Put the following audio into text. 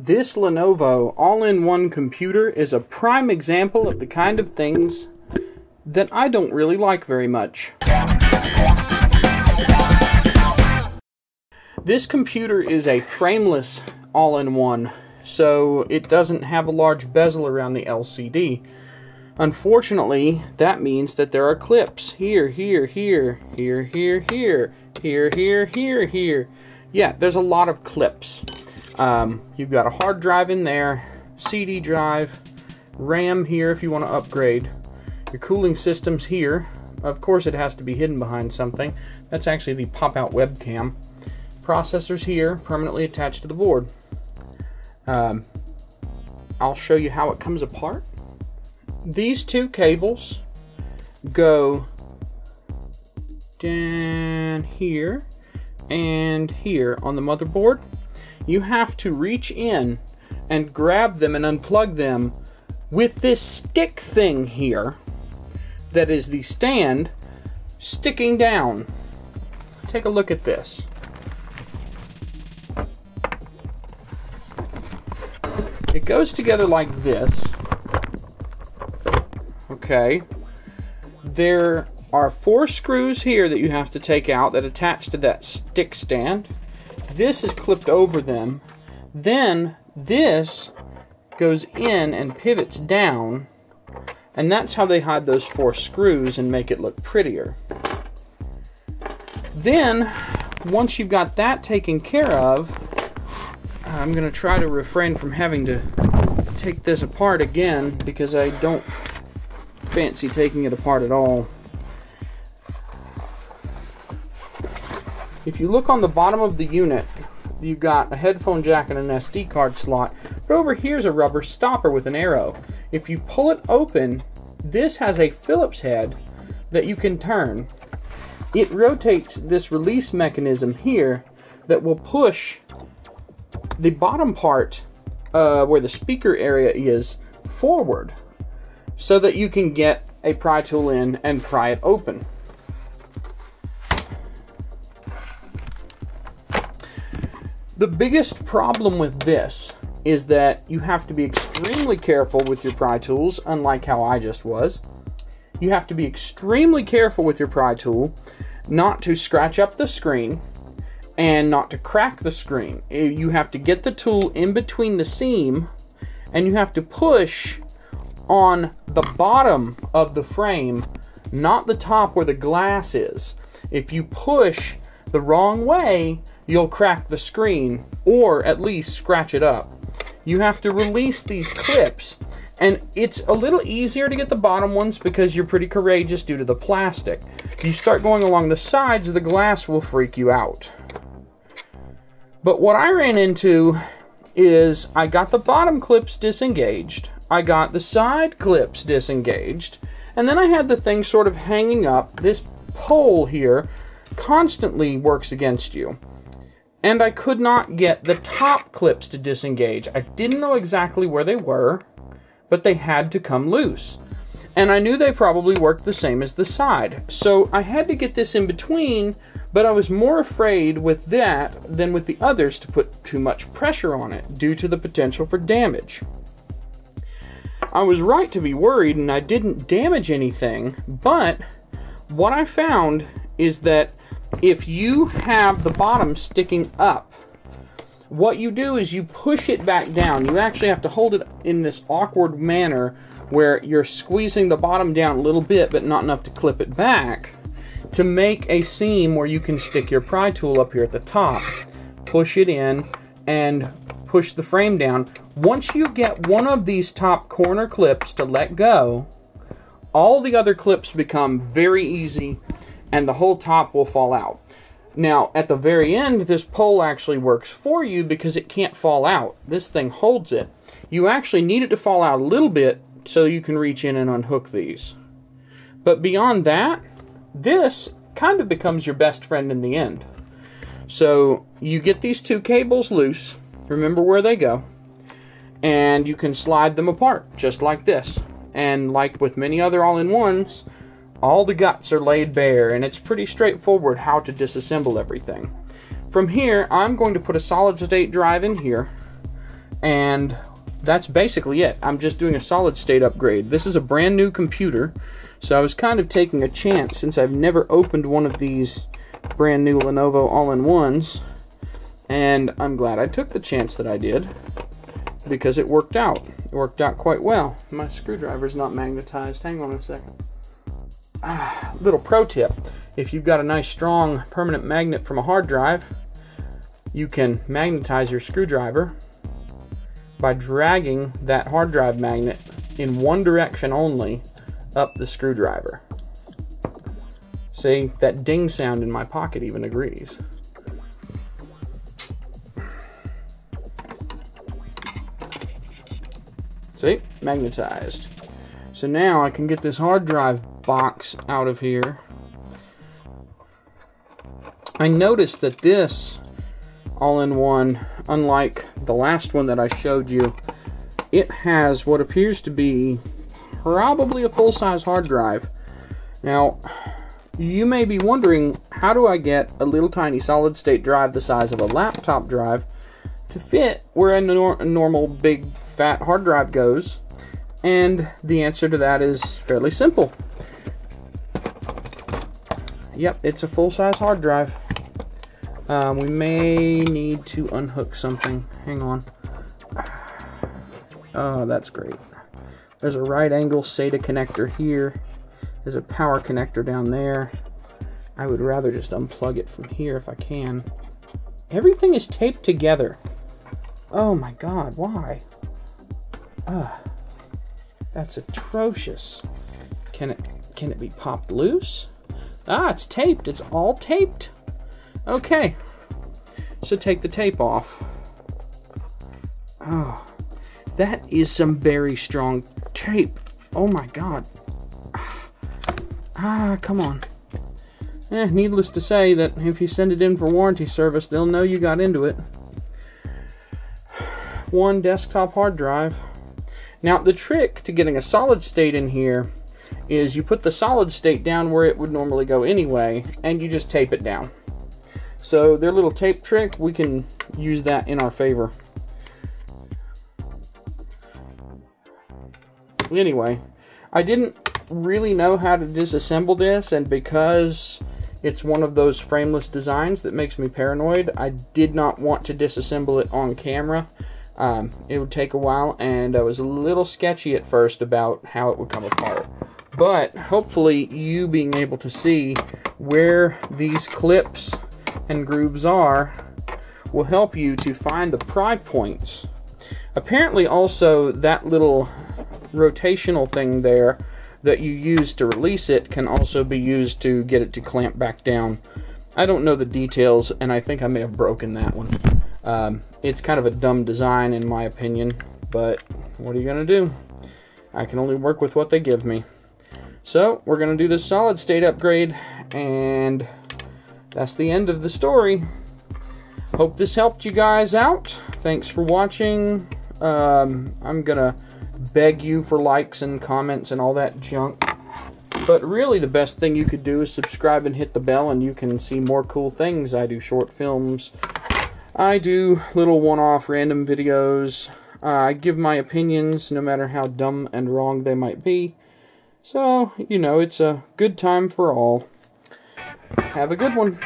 This Lenovo all-in-one computer is a prime example of the kind of things that I don't really like very much. This computer is a frameless all-in-one, so it doesn't have a large bezel around the LCD. Unfortunately, that means that there are clips here, here, here, here, here, here, here, here, here, here. Yeah, there's a lot of clips. Um, you've got a hard drive in there, CD drive, RAM here if you want to upgrade. Your cooling system's here. Of course it has to be hidden behind something. That's actually the pop-out webcam. Processor's here, permanently attached to the board. Um, I'll show you how it comes apart. These two cables go down here and here on the motherboard you have to reach in and grab them and unplug them with this stick thing here that is the stand sticking down. Take a look at this. It goes together like this. Okay. There are four screws here that you have to take out that attach to that stick stand this is clipped over them. Then this goes in and pivots down. And that's how they hide those four screws and make it look prettier. Then, once you've got that taken care of, I'm going to try to refrain from having to take this apart again because I don't fancy taking it apart at all. If you look on the bottom of the unit, you've got a headphone jack and an SD card slot. But over here is a rubber stopper with an arrow. If you pull it open, this has a Phillips head that you can turn. It rotates this release mechanism here that will push the bottom part uh, where the speaker area is forward so that you can get a pry tool in and pry it open. The biggest problem with this is that you have to be extremely careful with your pry tools, unlike how I just was. You have to be extremely careful with your pry tool not to scratch up the screen and not to crack the screen. Eh, you have to get the tool in between the seam and you have to push on the bottom of the frame, not the top where the glass is. If you push the wrong way, you'll crack the screen or at least scratch it up. You have to release these clips and it's a little easier to get the bottom ones because you're pretty courageous due to the plastic. If You start going along the sides, the glass will freak you out. But what I ran into is I got the bottom clips disengaged, I got the side clips disengaged, and then I had the thing sort of hanging up. This pole here constantly works against you and I could not get the top clips to disengage. I didn't know exactly where they were, but they had to come loose. And I knew they probably worked the same as the side. So I had to get this in between, but I was more afraid with that than with the others to put too much pressure on it due to the potential for damage. I was right to be worried and I didn't damage anything, but what I found is that if you have the bottom sticking up, what you do is you push it back down. You actually have to hold it in this awkward manner where you're squeezing the bottom down a little bit, but not enough to clip it back, to make a seam where you can stick your pry tool up here at the top. Push it in and push the frame down. Once you get one of these top corner clips to let go, all the other clips become very easy and the whole top will fall out. Now, at the very end, this pole actually works for you because it can't fall out. This thing holds it. You actually need it to fall out a little bit so you can reach in and unhook these. But beyond that, this kind of becomes your best friend in the end. So you get these two cables loose, remember where they go, and you can slide them apart just like this. And like with many other all-in-ones, all the guts are laid bare, and it's pretty straightforward how to disassemble everything. From here, I'm going to put a solid state drive in here, And that's basically it. I'm just doing a solid state upgrade. This is a brand new computer, so I was kind of taking a chance since I've never opened one of these brand new Lenovo all-in-ones, and I'm glad I took the chance that I did because it worked out. It worked out quite well. My screwdriver's not magnetized. Hang on a second. Ah, little pro tip. If you've got a nice strong permanent magnet from a hard drive, you can magnetize your screwdriver by dragging that hard drive magnet in one direction only up the screwdriver. See, that ding sound in my pocket even agrees. See, magnetized. So now I can get this hard drive box out of here. I noticed that this all-in-one, unlike the last one that I showed you, it has what appears to be probably a full-size hard drive. Now, you may be wondering, how do I get a little tiny solid-state drive the size of a laptop drive to fit where a, nor a normal big fat hard drive goes? And the answer to that is fairly simple. Yep, it's a full-size hard drive. Um, we may need to unhook something. Hang on. Oh, that's great. There's a right angle SATA connector here. There's a power connector down there. I would rather just unplug it from here if I can. Everything is taped together. Oh my god, why? Ah, that's atrocious. Can it can it be popped loose? Ah, it's taped. It's all taped. Okay. So take the tape off. Oh, that is some very strong tape. Oh my god. Ah, come on. Eh, needless to say that if you send it in for warranty service, they'll know you got into it. One desktop hard drive. Now, the trick to getting a solid state in here is you put the solid state down where it would normally go anyway, and you just tape it down. So their little tape trick, we can use that in our favor. Anyway, I didn't really know how to disassemble this, and because it's one of those frameless designs that makes me paranoid, I did not want to disassemble it on camera. Um, it would take a while, and I was a little sketchy at first about how it would come apart. But hopefully, you being able to see where these clips and grooves are will help you to find the pry points. Apparently, also, that little rotational thing there that you use to release it can also be used to get it to clamp back down. I don't know the details, and I think I may have broken that one. Um, it's kind of a dumb design in my opinion, but what are you going to do? I can only work with what they give me. So, we're going to do this solid state upgrade, and that's the end of the story. Hope this helped you guys out. Thanks for watching. Um, I'm going to beg you for likes and comments and all that junk. But really, the best thing you could do is subscribe and hit the bell, and you can see more cool things. I do short films, I do little one-off random videos. Uh, I give my opinions, no matter how dumb and wrong they might be. So, you know, it's a good time for all. Have a good one.